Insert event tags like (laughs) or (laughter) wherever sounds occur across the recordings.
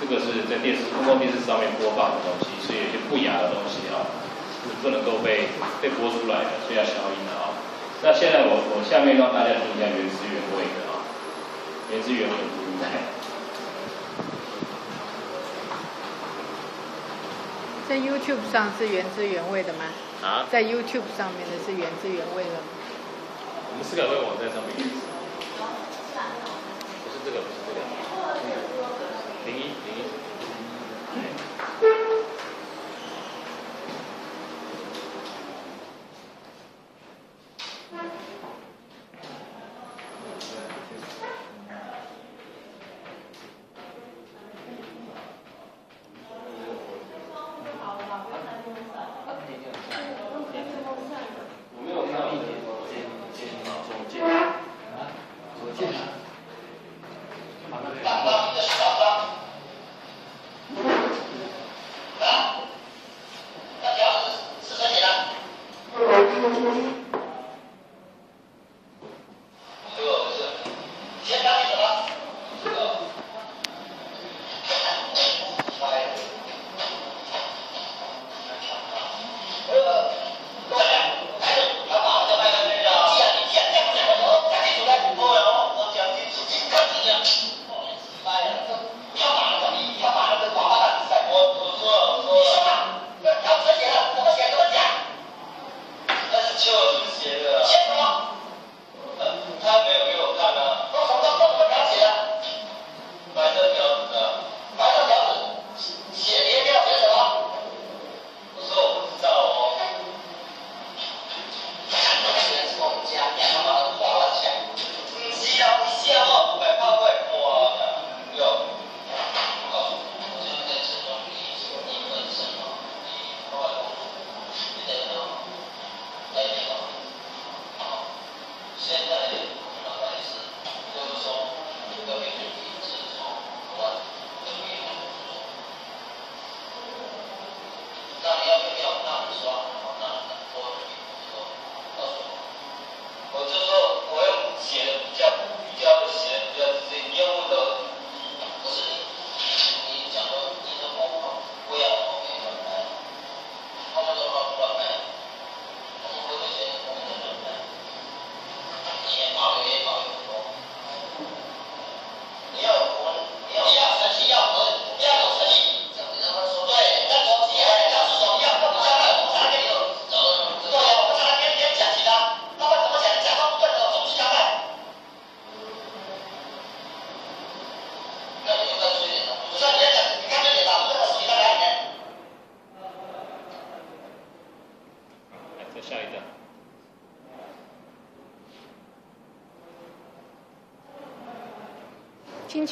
这个是在电视公共电视上面播放的东西，所以有些不雅的东西啊，是不能够被被播出来的，所以要消音的啊。那现在我我下面让大家听一下原汁原味的啊，原汁原味的录音带。在 YouTube 上是原汁原味的吗？啊？在 YouTube 上面的是原汁原味的吗？我们四个会网站上面，不是这个，不是这个，零一零一。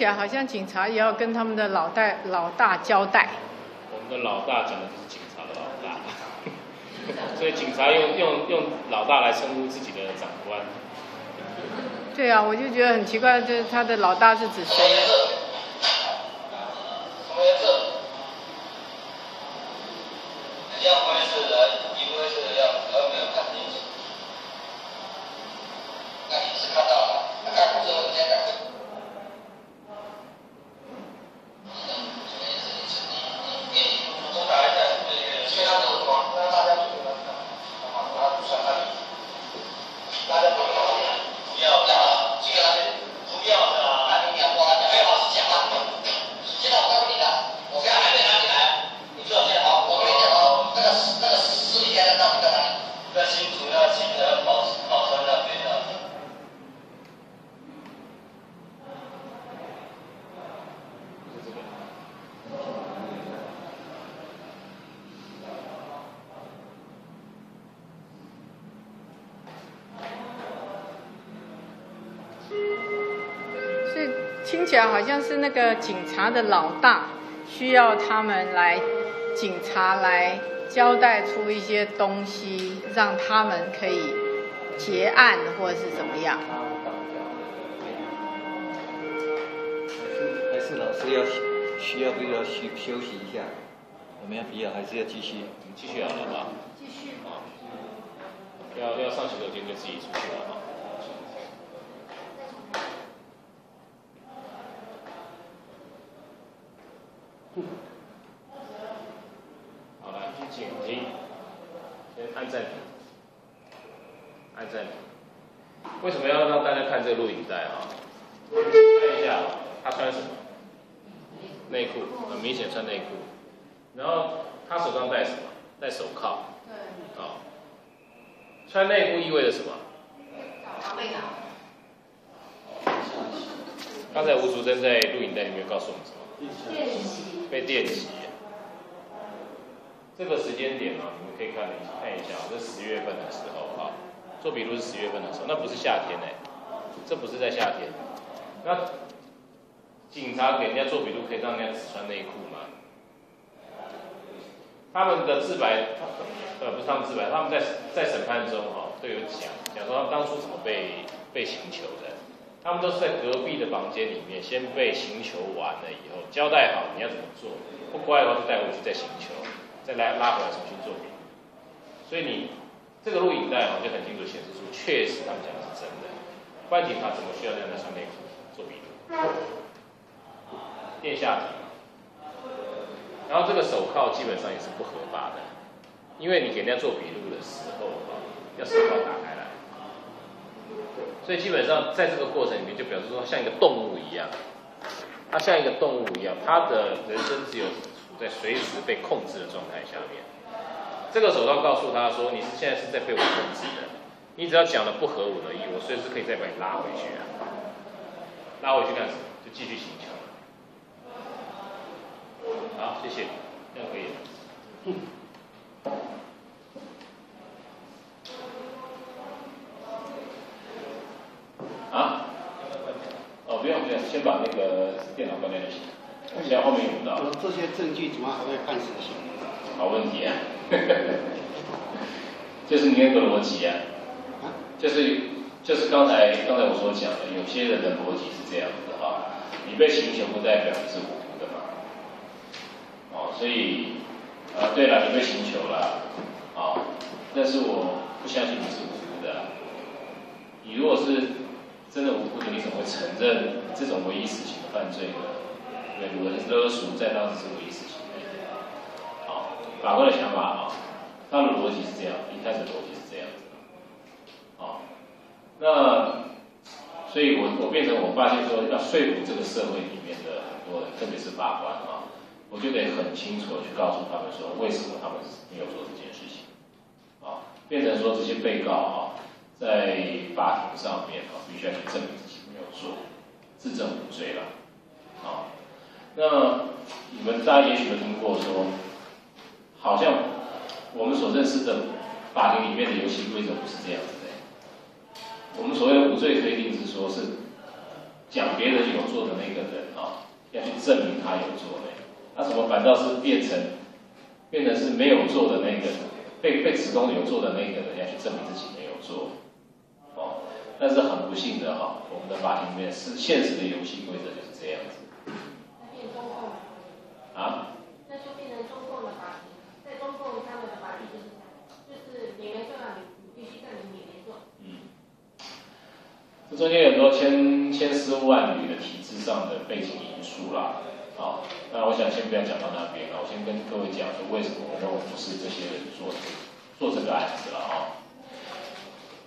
起来好像警察也要跟他们的老大老大交代。我们的老大讲的就是警察的老大，(laughs) 所以警察用用用老大来称呼自己的长官。对啊，我就觉得很奇怪，就是他的老大是指谁？起来好像是那个警察的老大需要他们来，警察来交代出一些东西，让他们可以结案或者是怎么样。还是老师要需要不要休休息一下？我们要不要还是要继续？继续好了吧？继续。啊，要要上洗手间就自己出去了啊。好来，请停，先按暂停，按暂停。为什么要让大家看这个录影带啊？看一下，他穿什么？内裤，很明显穿内裤。然后他手上戴什么？戴手铐。对。啊。穿内裤意味着什么？刚才吴淑珍在录影带里面告诉我们什么？电击。被电击。这个时间点啊，你们可以看一看一下，这十月份的时候啊，做笔录是十月份的时候，那不是夏天哎，这不是在夏天。那警察给人家做笔录，可以让人家只穿内裤吗？他们的自白，不是他们自白，他们在在审判中哈都有讲，讲说他们当初怎么被被刑求的。他们都是在隔壁的房间里面，先被刑求完了以后，交代好你要怎么做，不乖的话就带回去再刑求。再来拉回来重新做笔录，所以你这个录影带哈就很清楚显示出，确实他们讲的是真的。不然警察怎么需要这样的穿内裤做笔录？垫下，然后这个手铐基本上也是不合法的，因为你给人家做笔录的时候啊，要手铐打开来，所以基本上在这个过程里面就表示说像一个动物一样，它像一个动物一样，它的人生只有。在随时被控制的状态下面，这个手铐告诉他说：“你是现在是在被我控制的，你只要讲的不合我的意，我随时可以再把你拉回去！拉回去干什么？就继续行求。好，谢谢，这样可以了。啊？哦，不用不用，先把那个电脑关掉就行。现在后面有的。这些证据怎么还会判死刑？好问题啊！(laughs) 就是你那个逻辑啊，就是就是刚才刚才我所讲的，有些人的逻辑是这样子哈，你被刑求不代表你是无辜的嘛。哦，所以啊，对了，你被刑求了，啊，但是我不相信你是无辜的。你如果是真的无辜的，你怎么会承认这种唯一死刑的犯罪呢？对，如果是勒索，在当时是唯一死刑。好，法官的想法啊，他的逻辑是这样，一开始逻辑是这样子。好，那所以我我变成我发现说，要说服这个社会里面的很多人，特别是法官啊，我就得很清楚的去告诉他们说，为什么他们没有做这件事情。啊，变成说这些被告啊，在法庭上面啊，必须要去证明自己没有做，自证无罪了。啊。那你们大家也许都听过说，好像我们所认识的法庭里面的游戏规则不是这样子的。我们所谓的无罪推定是说，是讲别人有做的那个人啊，要去证明他有做的。那怎么反倒是变成变成是没有做的那个被被指控有做的那个人要去证明自己没有做？哦，但是很不幸的哈，我们的法庭里面是现实的游戏规则就是这样子。啊？那就变成中共的法庭，在中共他们的法律就是就是你没做你必须证明你没做。嗯。这中间有很多千千丝万缕的体制上的背景因素啦。好，那我想先不要讲到那边了，我先跟各位讲说为什么我认为不是这些人做做这个案子了啊。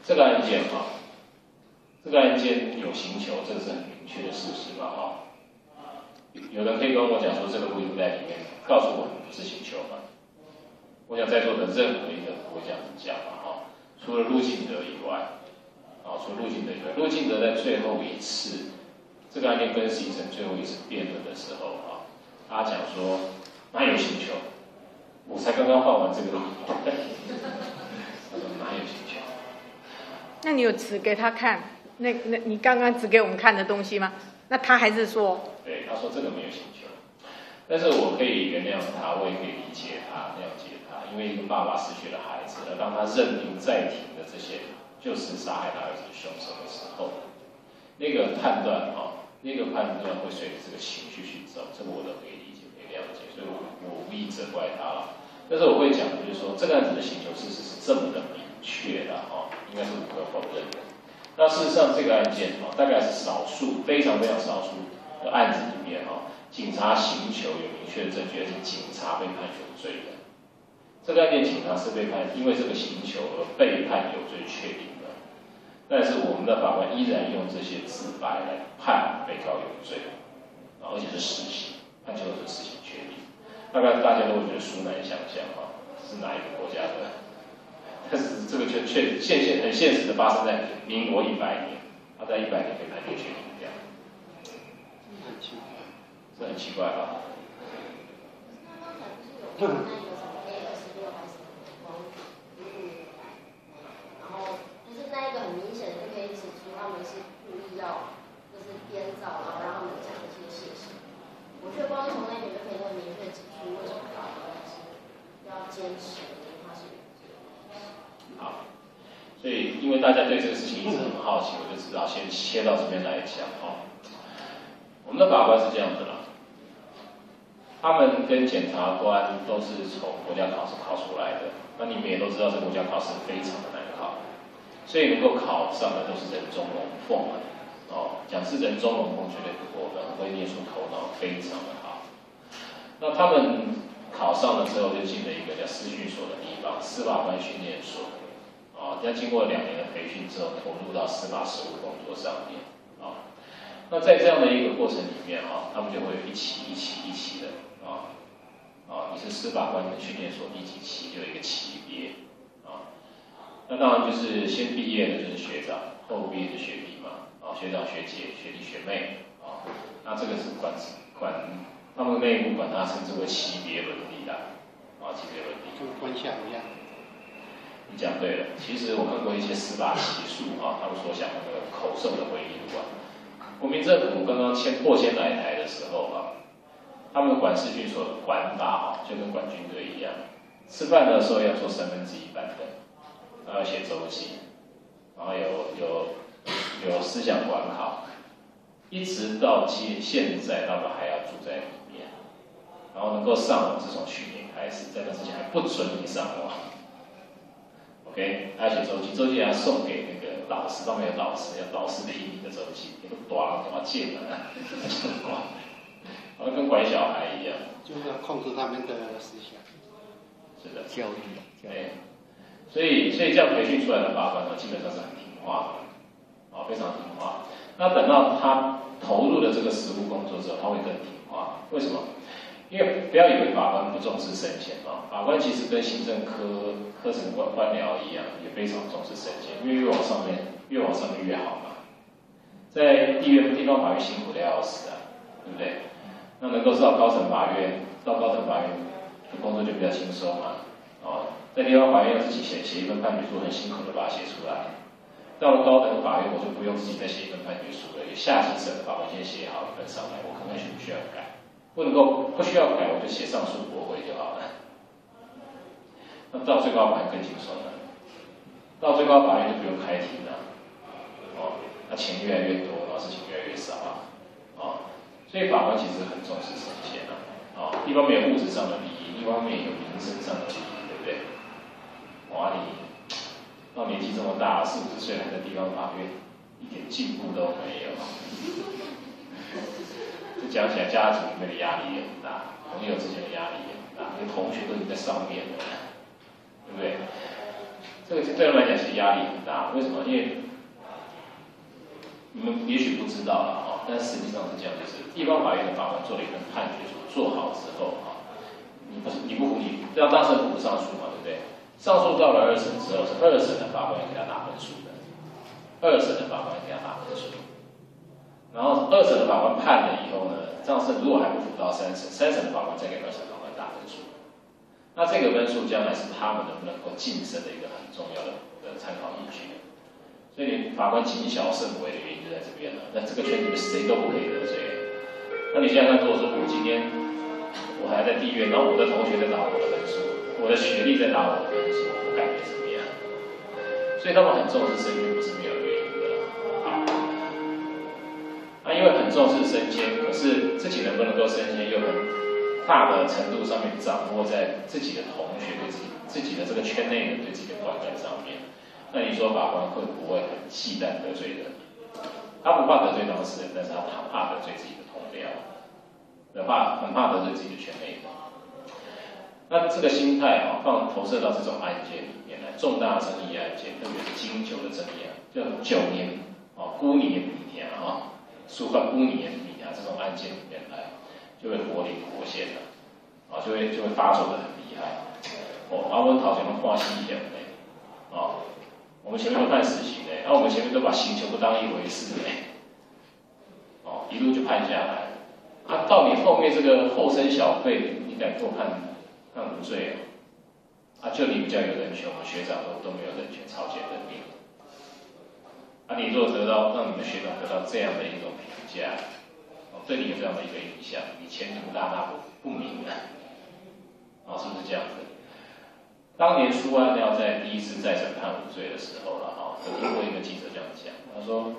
这个案件啊，这个案件有刑求，这个是很明确的事实嘛啊。有人可以跟我讲说，这个录音带里面告诉我们不是刑求吗？我想在座的任何一个国家讲嘛，哈，除了陆敬德以外，啊，除了陆敬德以外，陆敬德在最后一次这个案件跟形成最后一次辩论的时候，啊，他讲说哪有请求？我才刚刚换完这个他说 (laughs) 哪有请求？那你有指给他看？那那你刚刚指给我们看的东西吗？那他还是说，对，他说这个没有请求，但是我可以原谅他，我也可以理解他，谅解他，因为一个爸爸失去了孩子，而当他认定在庭的这些就是杀害他儿子的凶手的时候，那个判断啊，那个判断会随着这个情绪去走，这个我都可以理解，可以谅解，所以我我无意责怪他了。但是我会讲的，就是说这个案子的请求事实是这么的明确的哈，应该是无可否认的。那事实上，这个案件哦，大概是少数非常非常少数的案子里面哦，警察刑求有明确的证据，而且警察被判有罪的。这个案件警察是被判因为这个刑求而被判有罪确定，但是我们的法官依然用这些自白来判被告有罪，而且是死刑，判决是死刑确定。大概大家都会觉得殊难想象啊，是哪一个国家的？(laughs) 但是这个却确现现很现实的发生在民国一百年，他在一百年被判决确定掉，很奇怪。这很奇怪啊。然后就是那一个很明显的就可以指出他们是故意要就是编造，然后让他们讲一些事情。我觉得光从那点就可以很明确指出为什么法官是要坚持他是有罪的。好，所以因为大家对这个事情一直很好奇，我就知道先切到这边来讲哦。我们的法官是这样的啦，他们跟检察官都是从国家考试考出来的，那你们也都知道，这国家考试非常的难考，所以能够考上的都是人中龙凤啊。哦，讲是人中龙凤绝对不过的，会念出头脑非常的好。那他们考上了之后，就进了一个叫司训所的地方，司法官训练所。啊，在经过两年的培训之后，投入到司法实务工作上面。啊，那在这样的一个过程里面，哈，他们就会一起、一起、一起的，啊，啊，你是司法官的训练所第几期，就有一个级别，啊，那当然就是先毕业的就是学长，后毕业的学弟嘛，啊，学长、学姐、学弟、学妹，啊，那这个是管管他们内部管它称之为级别伦理的，啊，级别伦理。跟官校一样。你讲对了，其实我看过一些司法起诉啊，他们所讲的那个口授的回忆录啊。国民政府刚刚迁过迁来台的时候啊，他们管视讯所管法啊，就跟管军队一样，吃饭的时候要做三分之一版本，然后写周记，然后有有有思想管考，一直到现现在，他们还要住在里面，然后能够上网，自从去年开始，在那之前还不准你上网。还要写周记，周记还要送给那个老师，上面有老师，要老师批你的周记，你都多多贱啊，这么管，好像跟管小孩一样。就是要控制他们的思想。是的，教育啊，教育。对，所以所以这样培训出来的法官呢，基本上是很听话的，啊，非常听话。那等到他投入了这个实务工作之后，他会更听话。为什么？因为不要以为法官不重视升迁啊，法官其实跟行政科科层官官僚一样，也非常重视升迁，因为越往上面越往上面越好嘛。在地院地方法院辛苦的要死啊，对不对？那能够到高层法院，到高层法院的工作就比较轻松嘛。哦，在地方法院自己写写一份判决书，很辛苦的把它写出来。到了高等法院，我就不用自己再写一份判决书了，下级审法官先写好一份上来，我看看需不需要改。不能够不需要改，我就写上诉驳回就好了。那到最高法院更轻松了，到最高法院就不用开庭了，哦，那钱越来越多，然后事情越来越少啊，哦，所以法官其实很重视升迁啊，哦，一方面有物质上的利益，一方面有民生上的利益，对不对？哇，你到年纪这么大，四五十岁还在地方法院，一点进步都没有。(laughs) 这讲起来，家族里面的压力也很大，朋友之间的压力也很大，连同学都已经在上面了，对不对？这个对人来讲其实压力很大，为什么？因为你们也许不知道了哦，但实际上是这样，就是地方法院的法官做了一份判决书，做好之后啊，你不是你不服，你让当事人不上诉嘛，对不对？上诉到了二审之后，是二审的法官给他打分数的，二审的法官给他打分数。然后二审的法官判了以后呢，这样是如果还不服到三审，三审的法官再给二审法官打分数。那这个分数将来是他们能不能够晋升的一个很重要的的参考依据。所以法官谨小慎微的原因就在这边了。那这个圈子里谁都不可以得罪。那你现在看，如果说我今天我还在地院，然后我的同学在打我的分数，我的学历在打我的分数，我感觉怎么样？所以他们很重视升迁，不是没有原因的。啊，那因为很重视升迁，可是自己能不能够升迁，又很大的程度上面掌握在自己的同学对自己自己的这个圈内人对自己的观感上面。那你说法官会不会很忌惮得罪人？他不怕得罪当事人，但是他怕怕得罪自己的同僚。很怕很怕得罪自己的权威。那这个心态啊，放投射到这种案件里面来，重大争议案件，特别是金九的争议案，就九年啊，孤年米田啊，数犯孤年米田这种案件里面，就会活灵活现的，啊，就会就会发作的很厉害。哦，阿温陶前面画西条的，啊，我们前面都判死刑的，那我们前面都把刑求不当一回事的，哦，一路就判下来，啊，到你后面这个后生小辈，你敢做判？判无罪啊！啊，就你比较有人权，我们学长都都没有人权，超前认命。啊，你若得到让你的学长得到这样的一种评价，对你有这样的一个影响，你前途大大不不明啊！啊，是不是这样子？当年苏安要在第一次再审判无罪的时候了，哈，有听过一个记者这样讲，他说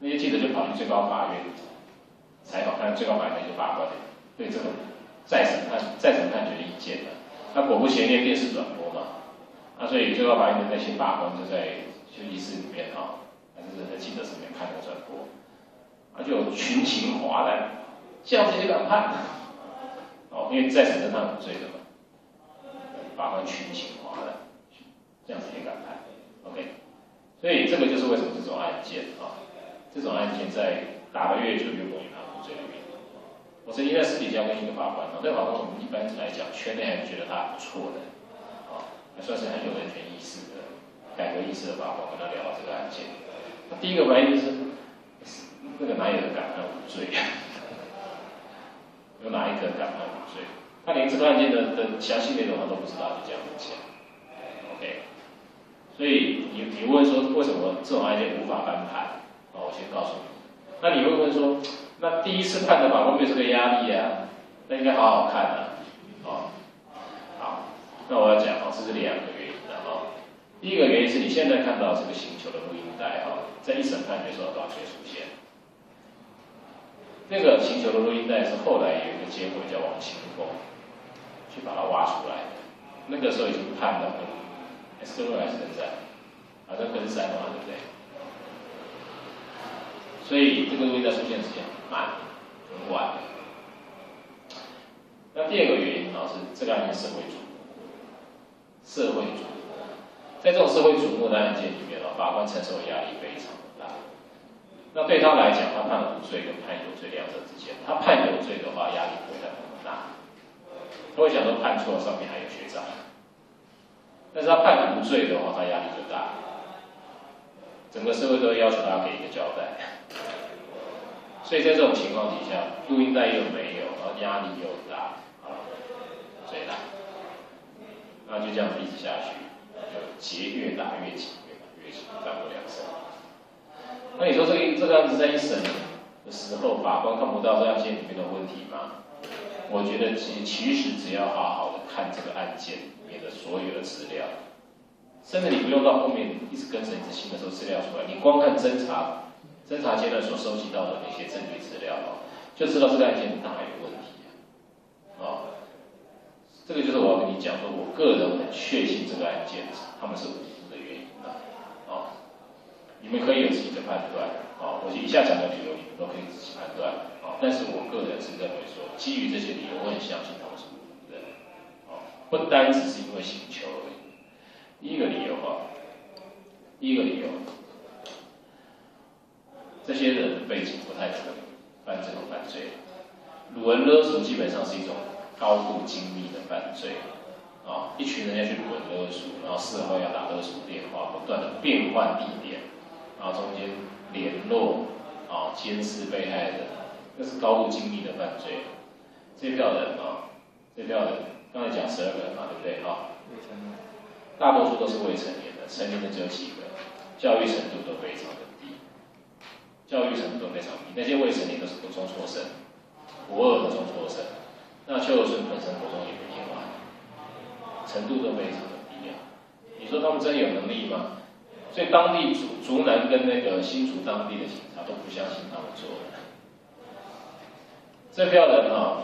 那些记者就跑去最高法院采访，看最高法院那些法官对这个。再审判、再审判决的意见的，那果不其然，电视转播嘛，啊，所以最高法院的那些法官就在休息室里面啊，还是在记者室里面看那个转播，啊，就群情哗然，这样子也敢判？哦，因为再审判无罪的嘛，法官群情哗然，这样子也敢判？OK，所以这个就是为什么这种案件啊，这种案件在打得越久越容易判无罪的原因。我曾经在私底下跟一个法官，那法官我们一般来讲，圈内还是觉得他不错的，啊，还算是很有人权意识的、改革意识的法官，跟他聊到这个案件。他第一个反应是，那个哪有人敢判无罪？(laughs) 有哪一个敢判无罪？他连这个案件的的详细内容他都不知道，就这样子讲。OK，所以你你问说为什么这种案件无法翻盘？哦，我先告诉你。那你会问说？那第一次判的法官没有这个压力啊，那应该好好看啊，哦，好，那我要讲哦，这是两个原因的哦。第一个原因是你现在看到这个刑求的录音带哈，在一审判决时候都要出现。那个刑求的录音带是后来有一个结果叫王清峰去把它挖出来，那个时候已经判了，是跟还是跟在，好像跟三嘛，对不对？所以这个录音带出现之前。慢，很晚。那第二个原因啊，是这个案件社会瞩目，社会瞩目，在这种社会瞩目的案件里面啊，法官承受的压力非常。那对他来讲，他判无罪跟判有罪两者之间，他判有罪的话，压力不会那么大。他会想说判错，上面还有学长。但是他判无罪的话，他压力就大。整个社会都要求他给一个交代。所以在这种情况底下，录音带又没有，然后压力又大，啊，最大，那就这样一直下去，就结越打越紧，越打越紧，打过两审。那你说这个这个案子在一审的时候，法官看不到这案件里面的问题吗？我觉得其其实只要好好的看这个案件里面的所有的资料，甚至你不用到后面一直跟着一直新的时候资料出来，你光看侦查。侦查阶段所收集到的那些证据资料哦，就知道这个案件大有问题啊！这个就是我要跟你讲说，我个人很确信这个案件他们是无辜！你们可以有自己的判断啊，我以下讲的理由你们都可以自己判断啊。但是我个人是认为说，基于这些理由，我很相信他们是无辜的啊，不单只是因为请求而已。第一个理由啊，第一个理由。这些人背景不太可能犯这种犯罪，鲁文勒索基本上是一种高度精密的犯罪，啊，一群人要去滚勒索，然后事后要打勒索电话，不断的变换地点，然后中间联络，啊，监视被害人，那是高度精密的犯罪。这票人啊，这票人刚才讲十二个人嘛，对不对？啊，大多数都是未成年的，成年的只有几个，教育程度都非常的低。教育程度非常低，那些未成年都是国中辍生，国二的中辍生，那邱尔顺本身国中也没念完，程度都非常的低啊。你说他们真有能力吗？所以当地竹竹南跟那个新竹当地的警察都不相信他们做的。这票人啊，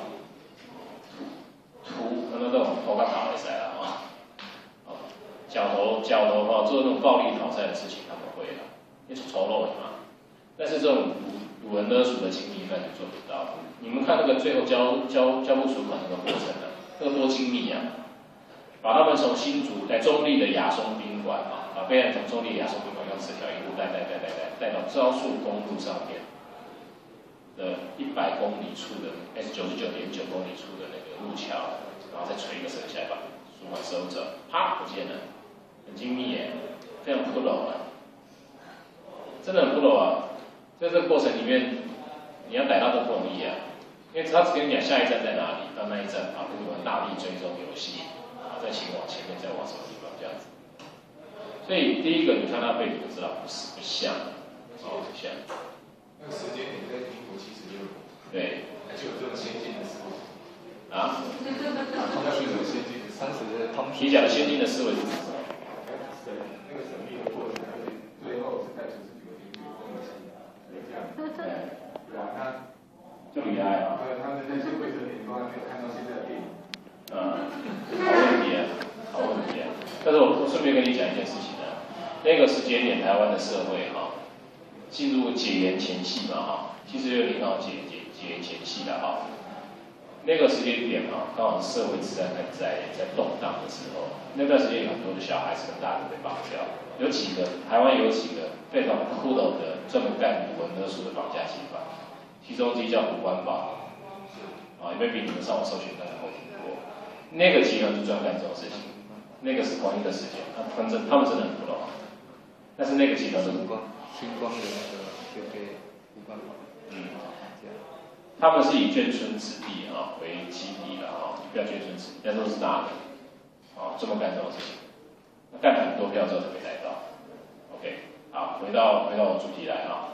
图可能都头发打一塞了啊，啊，脚头脚头啊，做那种暴力讨债的事情他们会啊，也是丑陋的嘛。但是这种鲁鲁人勒索的亲密犯就做不到。你们看那个最后交交交付赎款那个过程呢，那个多！把他们从新竹在中立的亚松宾馆啊，把被害人从中立亚松宾馆用纸条一路带带带带带带到高速公路上面的一百公里处的 S 九十九点九公里处的那个路桥，然后再垂一个绳下来把书包收走，啪不见了，很精密耶，非常 pro 啊，真的很 pro 啊，在这个过程里面，你要逮到都不容易啊。因为他只跟你讲下一站在哪里，到那一站啊，我们大力追踪游戏，再请往前面，再往什么地方这样子。所以第一个，你看他背景就知道不是不像，哦不像。那个时间点在民国七十六年，对，还就有这种先进的思维。啊？他们是有先进的当时的他们你讲的先进的思维是什么？神那个神秘的过程，最后是在九十九点九公里这样，对吧？那就厉害啊！对，他们那些未成年都还没有看到现在的电影。嗯，好问题啊，好问题啊。但是我我顺便跟你讲一件事情啊，那个时间点台湾的社会哈，进入解严前夕嘛哈，其实有点刚好解解解严前夕的哈。那个时间点啊，刚好社会治安还在在动荡的时候，那段时间有很多的小孩子跟大人被绑架，有几个台湾有几个非常酷的专门干文科书的绑架刑犯。其中之一叫胡关宝，啊，因为比你们上网搜寻可能会听过，那个集团就专干这种事情，那个是同一个时间，他反正他们真的很不懂，但是那个集团是星光星光的那个就给胡关宝，嗯，他们是以眷村子弟啊为基地的啊，不要眷村子弟，但都是大的，啊，这么干这种事情，干很多票之后才被逮到，OK，好，回到回到我主题来啊。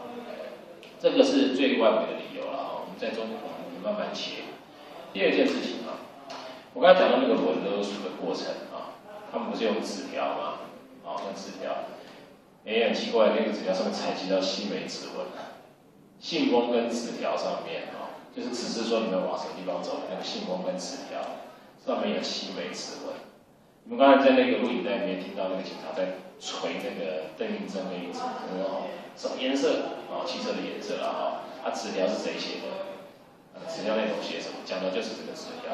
这个是最外围的理由了啊，我们在中我们慢慢切。第二件事情啊，我刚才讲到那个文勒索的过程啊，他们不是用纸条吗？啊，用纸条，哎，很奇怪，那个纸条上面采集到西美指纹，信封跟纸条上面啊，就是只是说你们往什么地方走，那个信封跟纸条上面有西美指纹。你们刚才在那个录影带里面听到那个警察在锤那个邓运珍那一指，哦，什么颜色？啊，汽车的颜色了哈，啊，纸条是谁写的？纸条内容写什么？讲的就是这个纸条。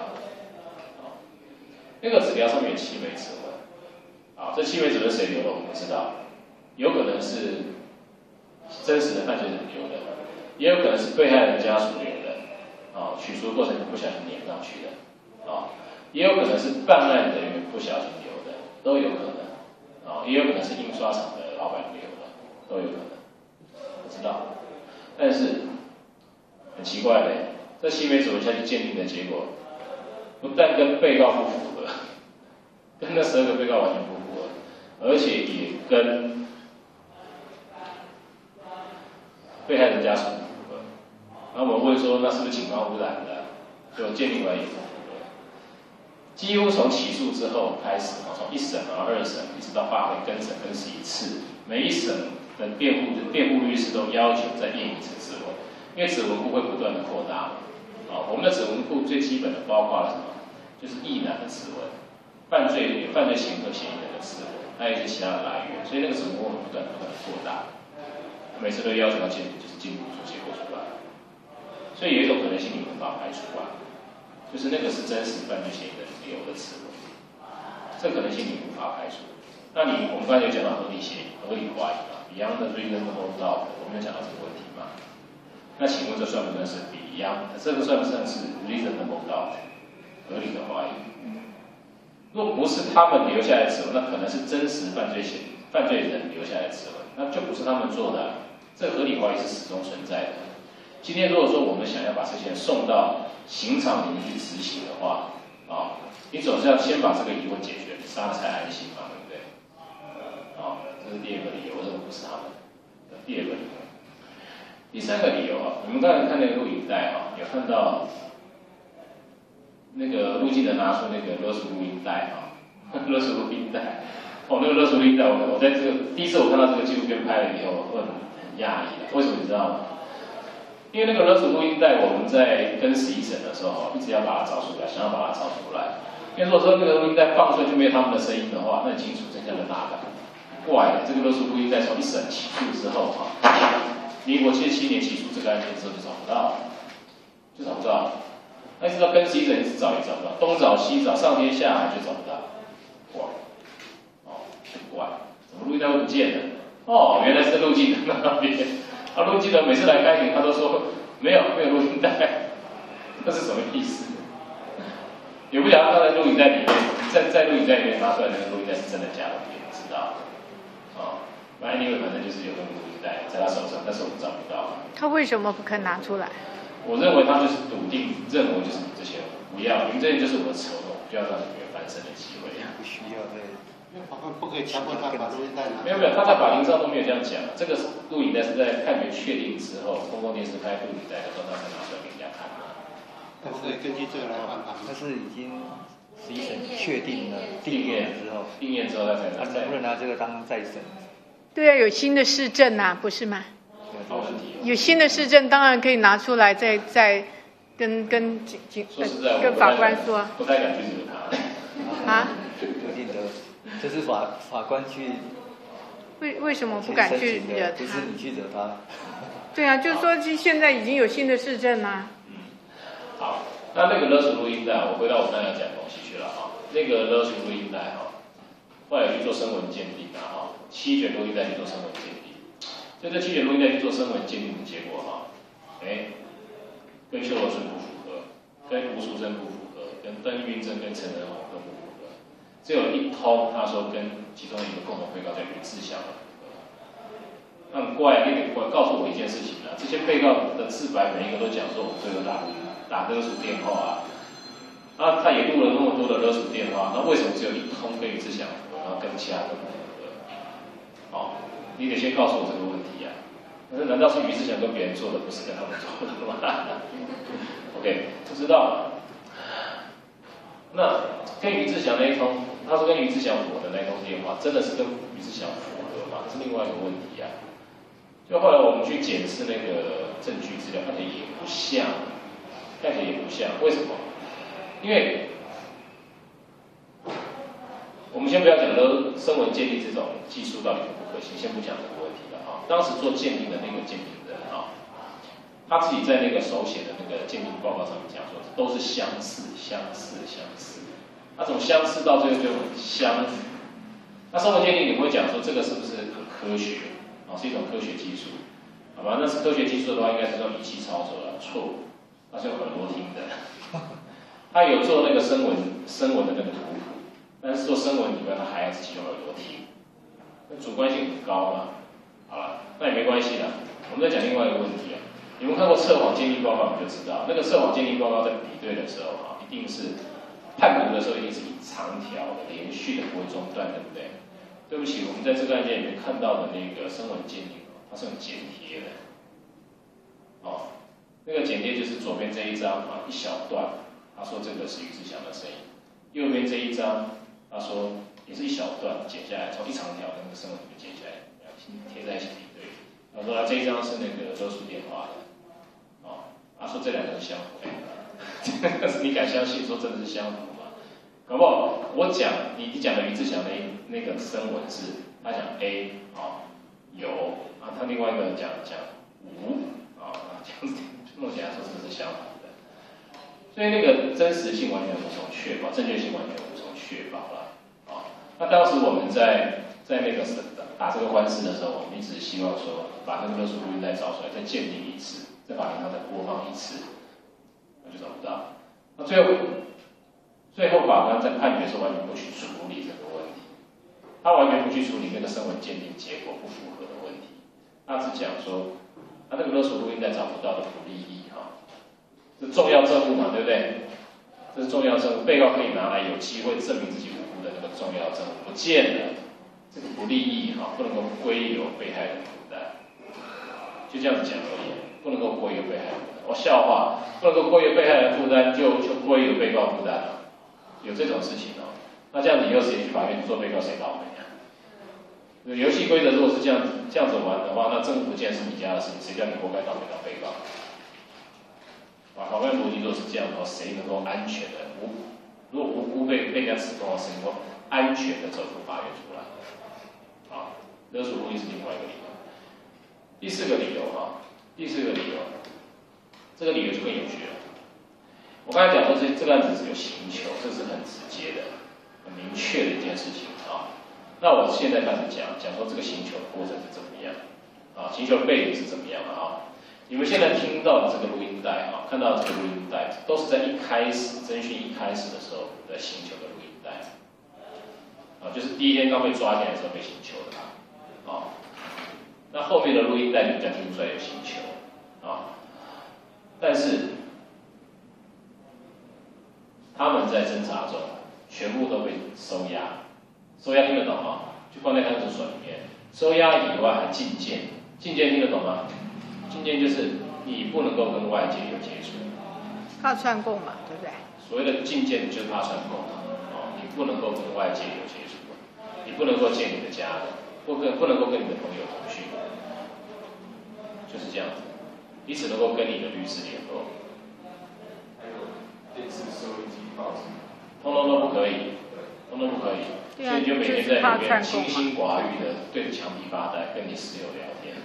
那个纸条上面有七枚指纹，啊，这七枚指纹谁留的？我们不知道，有可能是真实的犯罪人留的，也有可能是被害人家属留的，啊，取出过程中不小心粘上去的，啊，也有可能是办案人员不小心留的，都有可能，啊，也有可能是印刷厂的老板留的，都有可能。知道，但是很奇怪的，这七枚指纹下去鉴定的结果，不但跟被告不符，跟那十二个被告完全不符合，而且也跟被害人家属不符合。那我们问说，那是不是警方污染的？就鉴定完也不符合。几乎从起诉之后开始，从一审啊、二审，一直到发回更审更审一次，每一审。的辩护的辩护律师都要求再验一次指纹，因为指纹库会不断的扩大。啊，我们的指纹库最基本的包括了什么？就是易男的指纹，犯罪犯罪前科嫌疑人的指纹，还有一些其他的来源。所以那个指纹库会不断不断的扩大，每次都要求要鉴定，就是鉴定出结果出来。所以有一种可能性你无法排除啊，就是那个是真实犯罪嫌疑人有的指纹，这可能性你无法排除。那你我们刚才有讲到合理性、合理怀疑。Beyond the reasonable doubt，我们有讲到这个问题吗？那请问这算不算是 Beyond？这个算不算是 reasonable doubt？合理的怀疑？若不是他们留下来的指纹，那可能是真实犯罪嫌犯罪人留下来的指纹，那就不是他们做的。这合理怀疑是始终存在的。今天如果说我们想要把这些人送到刑场里面去执行的话，啊，你总是要先把这个疑问解决，杀了才安心嘛。对不对？啊这是第二个理由，为什么不是他们？第二个理由，第三个理由啊，你们刚才看那个录影带啊，有看到那个录记者拿出那个勒索录音带啊，勒索录音带，哦，那个勒索录音带，我我在这个第一次我看到这个纪录片拍了以后，我很很讶异的，为什么你知道吗？因为那个勒索录音带，我们在跟十一审的时候，一直要把它找出来，想要把它找出来。因为如果说那个录音带放出来就没有他们的声音的话，那清楚真相在哪个。怪了，这个勒索录音带从一审起诉之后啊，民国七十七年起诉这个案件之后就找不到，就找不到，那一直到更新人一直找也找不到，东找西找，上天下海就找不到，怪，哦，很怪，怎么录音带会不见了？哦，原来是录记的那边，(laughs) 啊，录记的每次来开庭，他都说没有没有录音带，(laughs) 那是什么意思？也不晓得他在录音带里面，在在录音带里面拿出来那个录音带是真的假的，也不知道。啊，反正因为反正就是有那个录音带在他手上，但是我们找不到。他为什么不肯拿出来？我认为他就是笃定认为就是你这些不要，你们这些就是我的仇人，不要让你们有翻身的机会。不需要对。因为法官不可以强迫他把录音带拿。没有没有，他在法庭上都没有这样讲。这个录影带是在判决确定之后，公共电视拍录影带的时候，他才拿出来给人家看。可不可以根据这个来判罚？他是已经十一审确定了定验之后，定验之后他才他能不能拿这个当再审？对啊，有新的市政啊，不是吗？有问题。有新的市政，当然可以拿出来，再再跟跟警警跟法官说。不太敢去惹他。啊？不见得，这是法法官去。为为什么不敢去惹他？不是你去惹他。对啊，就是说现在已经有新的市政啦。好，那那个勒索录音带，我回到我刚才讲东西去了哈。那个勒索录音带哈，后来去做声纹鉴定啊哈，七卷录音带去做声纹鉴定，所以这七点录音带去做声纹鉴定的结果哈，哎，跟邱罗顺不符合，跟吴淑珍不符合，跟邓玉珍跟陈仁宏都不符合，只有一通他说跟其中一个共同被告叫于志祥的。很怪，有点怪，告诉我一件事情啊，这些被告的自白每一个都讲说我们都有打。打勒索电话啊，那他也录了那么多的勒索电话，那为什么只有一通跟于志祥然后跟其他的不符合？哦，你得先告诉我这个问题呀。那难道是于志祥跟别人做的，不是跟他们做的吗？OK，不知道。那跟于志祥那一通，他说跟于志祥我的那通电话，真的是跟于志祥符合吗？这是另外一个问题呀。就后来我们去检视那个证据资料，发现也不像。看起来也不像，为什么？因为我们先不要讲说声纹鉴定这种技术到底，先不讲这个问题了啊。当时做鉴定的那个鉴定人啊，他自己在那个手写的那个鉴定报告上面讲说，都是相似、相似、相似。那种相似到最后就相符。那声纹鉴定你会讲说这个是不是很科学啊？是一种科学技术，好吧？那是科学技术的话，应该是用仪器操作了，错误。他是用耳朵听的，(laughs) 他有做那个声纹声纹的那个图谱，但是做声纹里面他还要自己用耳朵听，主观性很高嘛。好了，那也没关系的。我们再讲另外一个问题啊，你们看过测谎鉴定报告，你就知道，那个测谎鉴定报告在比对的时候啊，一定是判读的时候一定是以长条、连续的，不会中断，对不对？对不起，我们在这个案件里面看到的那个声纹鉴定，它是很剪贴的，哦。那个剪贴就是左边这一张啊，一小段，他说这个是于志祥的声音；右边这一张，他说也是一小段剪下来，从一长条那个声纹里面剪下来，贴在一起对。他说啊，这一张是那个周叔电话的，哦，他说这两个是相符，但 (laughs) 是你敢相信说真的是相符吗？搞不好我讲你你讲的于志祥的那个声纹是，他讲 A 啊有啊，他另外一个人讲讲无啊 (laughs) 这样子。目前来说，真的是相反的，所以那个真实性完全无从确保，正确性完全无从确保了。那当时我们在在那个打这个官司的时候，我们一直希望说，把那个勒索录音带找出来，再鉴定一次，在法庭上再播放一次，那就找不到。那最后最后法官在判决时候完全不去处理这个问题，他完全不去处理那个声纹鉴定结果不符合的问题，他只讲说。他那个勒索录音带找不到的不利益哈，是重要证物嘛，对不对？这是重要证物，被告可以拿来有机会证明自己无重要证物不见了，这个不利益哈，不能够归由被害人负担，就这样子讲而已，不能够归由被害人负担。我笑话，不能够归由被害人负担，就就归由被告负担了，有这种事情哦。那这样子以后谁去法院做被告谁倒霉啊？游戏规则如果是这样子这样子玩的话，那政府既然是你家的事情，谁叫你活该倒霉当被告？啊，法官逻辑如果是这样的话，谁能够安全的无如果无辜被被人家指控，谁能够安全的走出法院出来？啊，勒索录音是另外一个理由。第四个理由哈，第四个理由，这个理由就更有趣了。我刚才讲说这这个案子是有刑求，这是很直接的、很明确的一件事情啊。那我现在开始讲讲说这个刑求的过程是怎么样啊，刑求的背景是怎么样的啊？你们现在听到的这个录音带啊，看到这个录音带，都是在一开始侦讯一开始的时候的刑求的啊，就是第一天刚被抓进来的时候被刑求的啊。那后面的录音带你比较听不出来有刑求啊，但是他们在侦查中全部都被收押。收押听得懂吗？就放在看守所里面。收押以外还禁见，禁见听得懂吗？禁见就是你不能够跟外界有接触。怕串供嘛，对不对？所谓的禁见就是怕串供不能够跟外界有接触，你不能够见你的家人，不跟不能够跟你的朋友同去，就是这样子。你只能够跟你的律师联络。还有电视、收音机、报纸，通通都不可以，通通不可以。所以你就每天在里面清心寡欲的对着墙壁发呆，跟你室友聊天，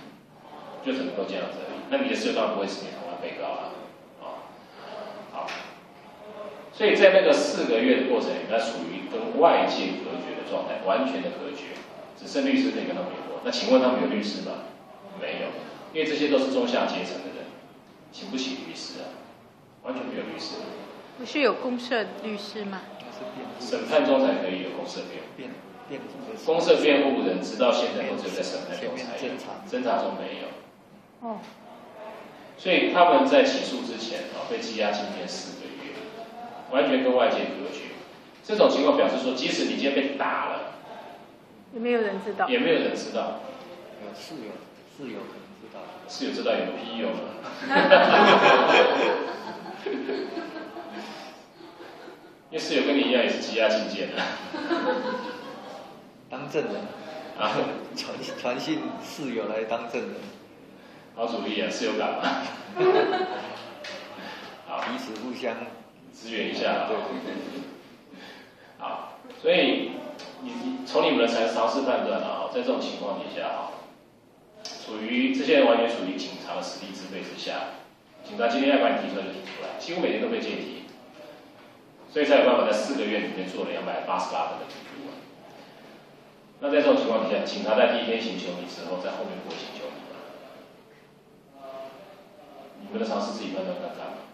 就只能够这样子而已。那你的室友当然不会是你同案被告了，啊，好。所以在那个四个月的过程里，他属于跟外界隔绝的状态，完全的隔绝，只剩律师可以跟他们联络。那请问他们有律师吗？没有，因为这些都是中下阶层的人，请不起律师啊，完全没有律师。不是有公社律师吗？审判中才可以有公社辩护。公社辩护人直到现在都只有在审判中才有，侦查中没有。哦。所以他们在起诉之前啊，被羁押今天四个月，完全跟外界隔绝。这种情况表示说，即使你今天被打了，也没有人知道。也没有人知道。室友，室友可能知道。室友知道有屁用啊！(laughs) 因为室友跟你一样也是羁押禁见的，(laughs) 当证人啊，传传信室友来当证人，好主意啊，室友敢吗？好，(laughs) 彼此互相支援一下，对对对。(laughs) 好，所以你你从你们的尝尝试判断啊，在这种情况底下啊，属于这些人完全属于警察的实力支配之下，警察今天要把你提出来就提出来，几乎每天都被借题。所以才有办法在四个月里面做了两百八十八个的记录。那在这种情况底下，警察在第一天请求你之后，在后面不会请求你了？你们的尝试自己判断看看。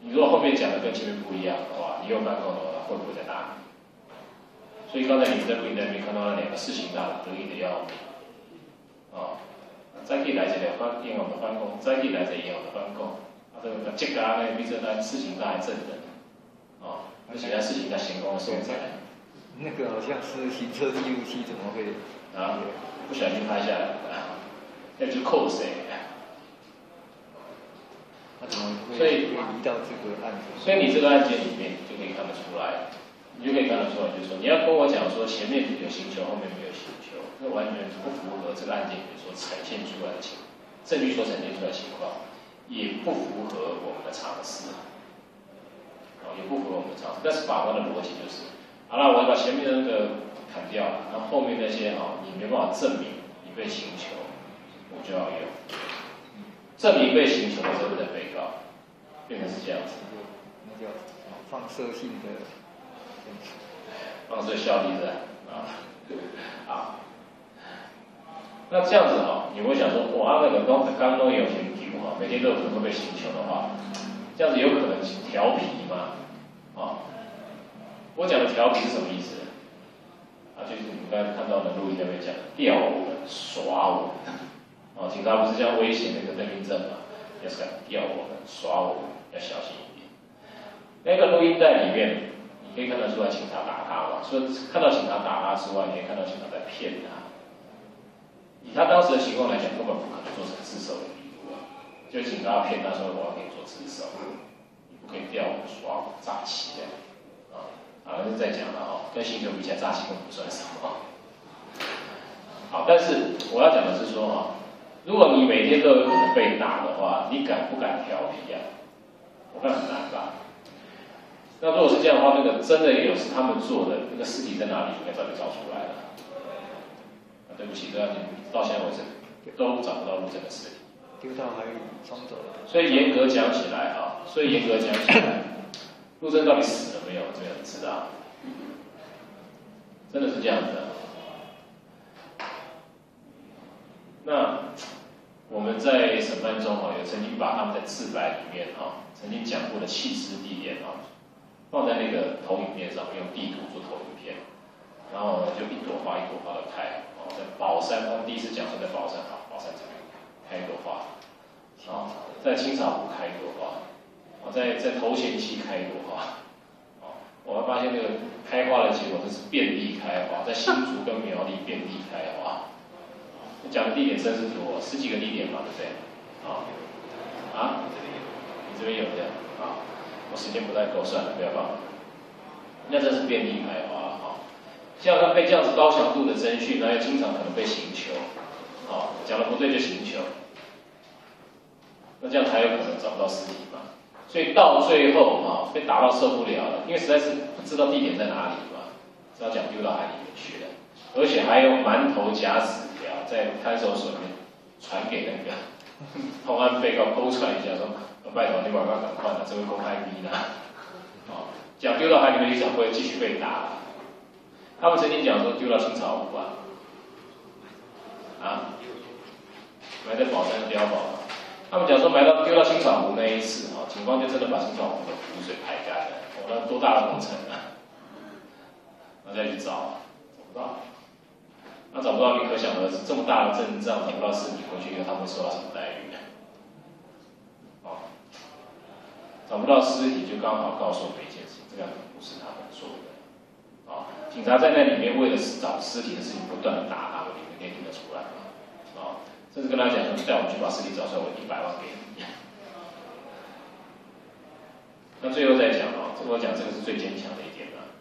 你如果后面讲的跟前面不一样的话，你有反控的话，会不会再打？所以刚才你们在录音那边看到了两个事情大得意的要命。啊，再可以来这个翻银行的翻工，再可以来这银行的翻工，啊，这个这个啊，那比这单事情大还正的。哦，而且他事情在行时候在，那个好像是行车记录器怎么会啊？不小心拍下来啊？那就扣谁？他怎么所以移到这个案子？所以你这个案件里面，就可以看得出来，你就可以看得出来，就是说你要跟我讲说前面有刑求，后面没有刑求，那完全不符合这个案件里面所呈现出来的情证据所呈现出来的情况，也不符合我们的常识。也不符合我们的常识，但是法官的逻辑就是，好了，我把前面的那个砍掉了，那后面那些哈，你没办法证明你被刑求，我就要用，证明被刑求的这个被告，变成是这样子，那叫放射性的，放射效力的啊，(laughs) 啊，那这样子哈，你会想说，哇，那个刚刚刚有刑求哈，每天都有可能被刑求的话，这样子有可能调皮吗？啊，我讲的调皮是什么意思？啊，就是你们刚才看到的录音那边讲吊我们、耍我们，哦，警察不是这样威胁那个邓明正嘛？要是敢钓我们、耍我们，要小心一点。那个录音带里面，你可以看得出来警察打他嘛？所以看到警察打他之外，你也看到警察在骗他。以他当时的情况来讲，根本不可能做成自首的笔录啊！就警察骗他说我要给你做自首。你不可以钓我耍我诈欺的，啊，好像是在讲了哦，跟星球比起来，诈欺根本不算什么。好，但是我要讲的是说哈，如果你每天都有可能被打的话，你敢不敢调皮呀？我看很难吧。那如果是这样的话，那个真的有是他们做的，那个尸体在哪里？应该早就找出来了。啊，对不起，这样到现在为止都找不到陆贞的尸体。丢到海里冲走了。所以严格讲起来啊，所以严格讲起来，陆贞到底死了没有？这个人知道，真的是这样子的。那我们在审判中啊，有曾经把他们在自白里面啊，曾经讲过的弃尸地点啊，放在那个投影片上，用地图做投影片，然后就一朵花一朵花的开，哦，在宝山，他们第一次讲说在宝山啊，宝山这边开一朵花，啊，在青草湖开一朵花，啊，在在头前期开一朵花，啊，我们发现那个开花的结果就是遍地开花，在新竹跟苗栗遍地开花。讲的地点真是多，十几个地点嘛，对不对？啊啊，你这边有的啊，我时间不太够，算了，不要报。那真是遍地开花啊！像他被这样子高强度的侦讯，那又经常可能被刑求，啊，讲的不对就刑求，那这样才有可能找不到尸体嘛。所以到最后啊，被打到受不了了，因为实在是不知道地点在哪里嘛，只好讲丢到海里面去了，而且还有馒头夹死。在看守所里面传给那个公安被告勾出来一下，说拜托你把他赶快了，这位公开逼呢，哦，讲丢到海里面，你想会继续被打。他们曾经讲说丢到青草湖啊，啊，埋在宝山碉堡。他们讲说埋到丢到青草湖那一次，哦，警方就真的把青草湖的湖水排干了。哦，那多大的工程啊？我再去找，找不到。那找不到，你可想而知，这么大的阵仗找不到尸体回去以后，他会受到什么待遇？哦，找不到尸体就刚好告诉我们一件事情，这个不是他们做的。啊，警察在那里面为了找尸体的事情不断的打他们，你们可以听得出来吗？啊，甚至跟他讲说，带我们去把尸体找出来，我一百万给你。(laughs) 那最后再讲哦，这我讲这个是最坚强的一点了，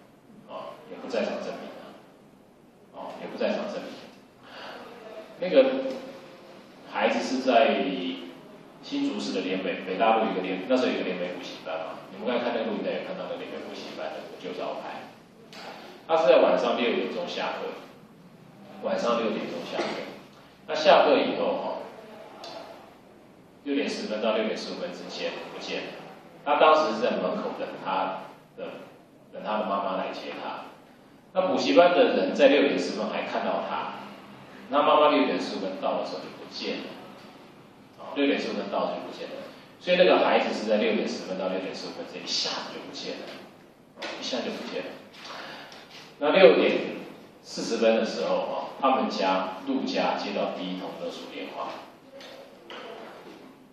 啊，也不在场证明。也不在场证明。那个孩子是在新竹市的联美北大路一个联，那时候有个联美补习班嘛。你们刚才看那个录影带，也看到那个联美补习班的旧招牌。他是在晚上六点钟下课，晚上六点钟下课。那下课以后哈，六点十分到六点十五分之间不见。他当时是在门口等他的，等他的妈妈来接他。那补习班的人在六点十分还看到他，那妈妈六点十分到的时候就不见了，啊，六点十分到就不见了，所以那个孩子是在六点十分到六点十五分这一下子就不见了，一下就不见了。那六点四十分的时候啊，他们家陆家接到第一通勒索电话，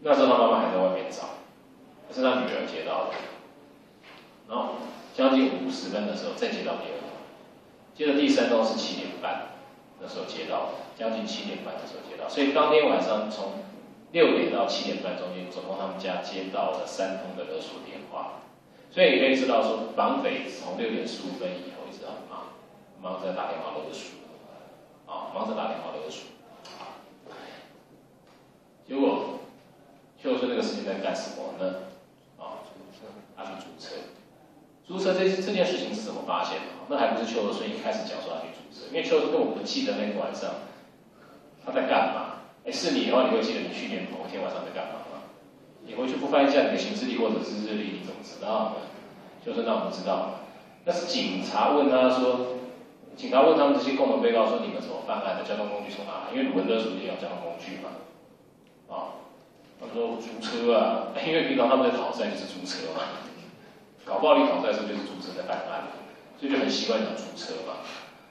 那时候他妈妈还在外面找，是他女儿接到的，然后将近五十分的时候再接到第二。接着第三通是七点半那时候接到，将近七点半的时候接到，所以当天晚上从六点到七点半中间，总共他们家接到了三通的勒索电话，所以你可以知道说，绑匪从六点十五分以后一直很忙，忙着打电话勒索，啊，忙着打电话勒索，结果就是那个事情在干什么呢？啊，他去租车。租车这这件事情是怎么发现的？那还不是邱德顺一开始讲说他去租车，因为邱德顺根本不记得那个晚上他在干嘛。哎，是你的话，你会记得你去年某天晚上在干嘛吗？你回去不翻一下你的行事历或者是日历，你怎么知道呢？邱顺让我们知道，那是警察问他说，警察问他们这些共同被告说，你们怎么犯案的？交通工具从哪？因为鲁文勒索也要交通工具嘛。啊，他们说租车啊，(laughs) 因为平常他们在讨债就是租车嘛。搞暴力讨债的时候就是租车在办案，所以就很习惯讲租车嘛。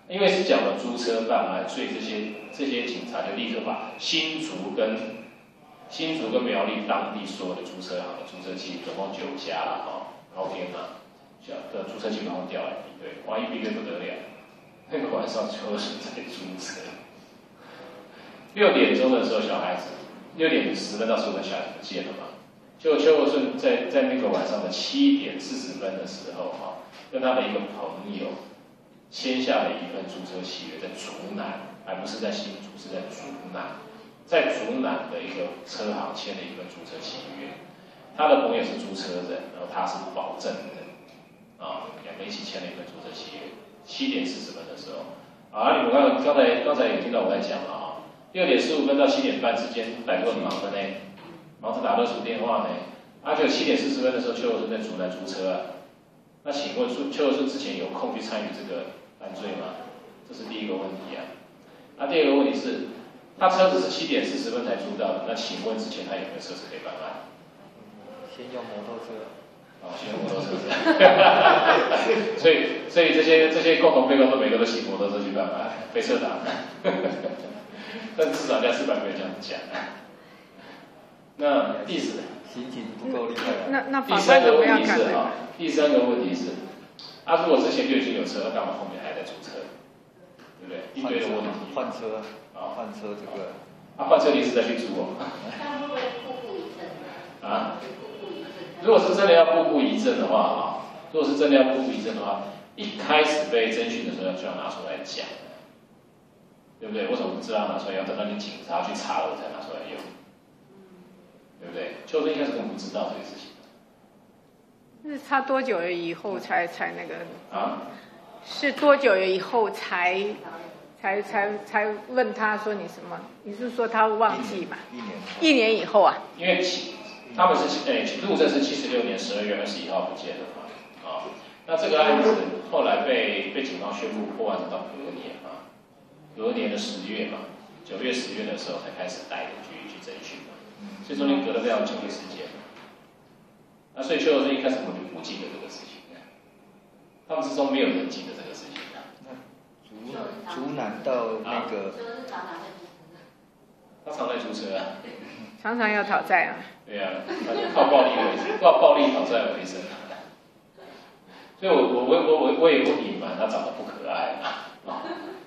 因为是讲了租车办案，所以这些这些警察就立刻把新竹跟新竹跟苗栗当地所有的租车行的租车机总共九家了哈，高天呐，小的租车机马上调来比对，哇一比对不得了，那个晚上就是在租车。六点钟的时候，小孩子六点十分到十五分小孩子不见了嘛。就邱国顺在在那个晚上的七点四十分的时候，哈，跟他的一个朋友签下了一份租车契约，在竹南，而不是在新竹，是在竹南，在竹南的一个车行签了一份租车契约。他的朋友是租车人，然后他是保证人，啊，两个一起签了一份租车契约。七点四十分的时候，啊，你们刚刚才刚才也听到我在讲了啊，六点十五分到七点半之间，百多很忙的呢，忙着打勒索电话呢。而且七点四十分的时候，邱友顺在阻拦租车啊。那请问，邱邱友顺之前有空去参与这个犯罪吗？这是第一个问题啊。那第二个问题是，他车子是七点四十分才租到的，那请问之前他有没有车子可以办案？先用摩托车。哦，先用摩托车。(laughs) 所以，所以这些这些共同被告都每个都骑摩托车去办案，被车打。(laughs) 但至少人家司法没有这样讲。那第四，心情不够厉害。那那第三个问题法官怎么样是哈，第三个问题是，啊，如果之前就已经有车，那干嘛后面还在租车？对不对？一堆的问题。换车，啊，换车这个。啊，换车临时再去租哦。那会不会步步一阵？啊？如果是真的要步步一阵的话啊，如果是真的要步步一阵的话，一开始被征询的时候就要拿出来讲，对不对？为什么不知道拿出来？要等到你警察去查了，我才拿出来用，对不对？邱生一开始根本不知道这个事情。是他多久以后才才那个？啊？是多久以后才才才才问他说你什么？你是说他忘记嘛？一年。一年以后啊？因为七，他们是哎，陆政是七十六年十二月二十一号不见的嘛，啊，那这个案子后来被被警方宣布破案是到隔年嘛，隔年的十月嘛，九月十月的时候才开始带去去侦讯嘛，所以中间隔了非常久的时间。那所以邱老师一开始我就不记得这个事情，他们是说没有人记得这个事情。竹竹南到那个。他常在租车啊。常常要讨债啊。对啊，他就靠暴力为生，(laughs) 靠暴力讨债为生啊。所以我我我我我我也不隐瞒，他长得不可爱啊，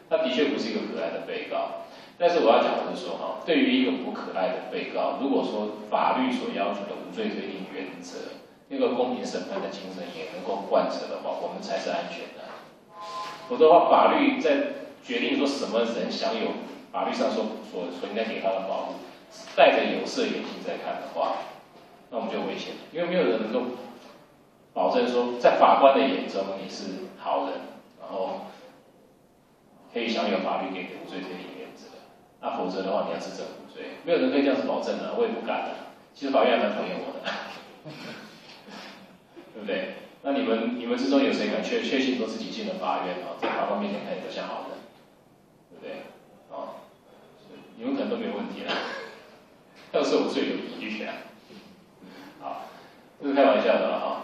他的确不是一个可爱的被告。但是我要讲的是说哈，对于一个不可爱的被告，如果说法律所要求的无罪推定原则，那个公平审判的精神也能够贯彻的话，我们才是安全的。否则的话，法律在决定说什么人享有法律上所所所应该给他的保护，带着有色眼镜在看的话，那我们就危险，因为没有人能够保证说，在法官的眼中你是好人，然后可以享有法律给的无罪推定。那否则的话，你要自证所以，没有人可以这样子保证的，我也不敢的。其实法院还蛮讨厌我的，(laughs) 对不对？那你们你们之中有谁敢确确信说自己进了法院啊，在法官面前看起来像好人，对不对？啊，你们可能都没有问题了，(laughs) 要是我最有疑虑啊。好，这是开玩笑的了哈。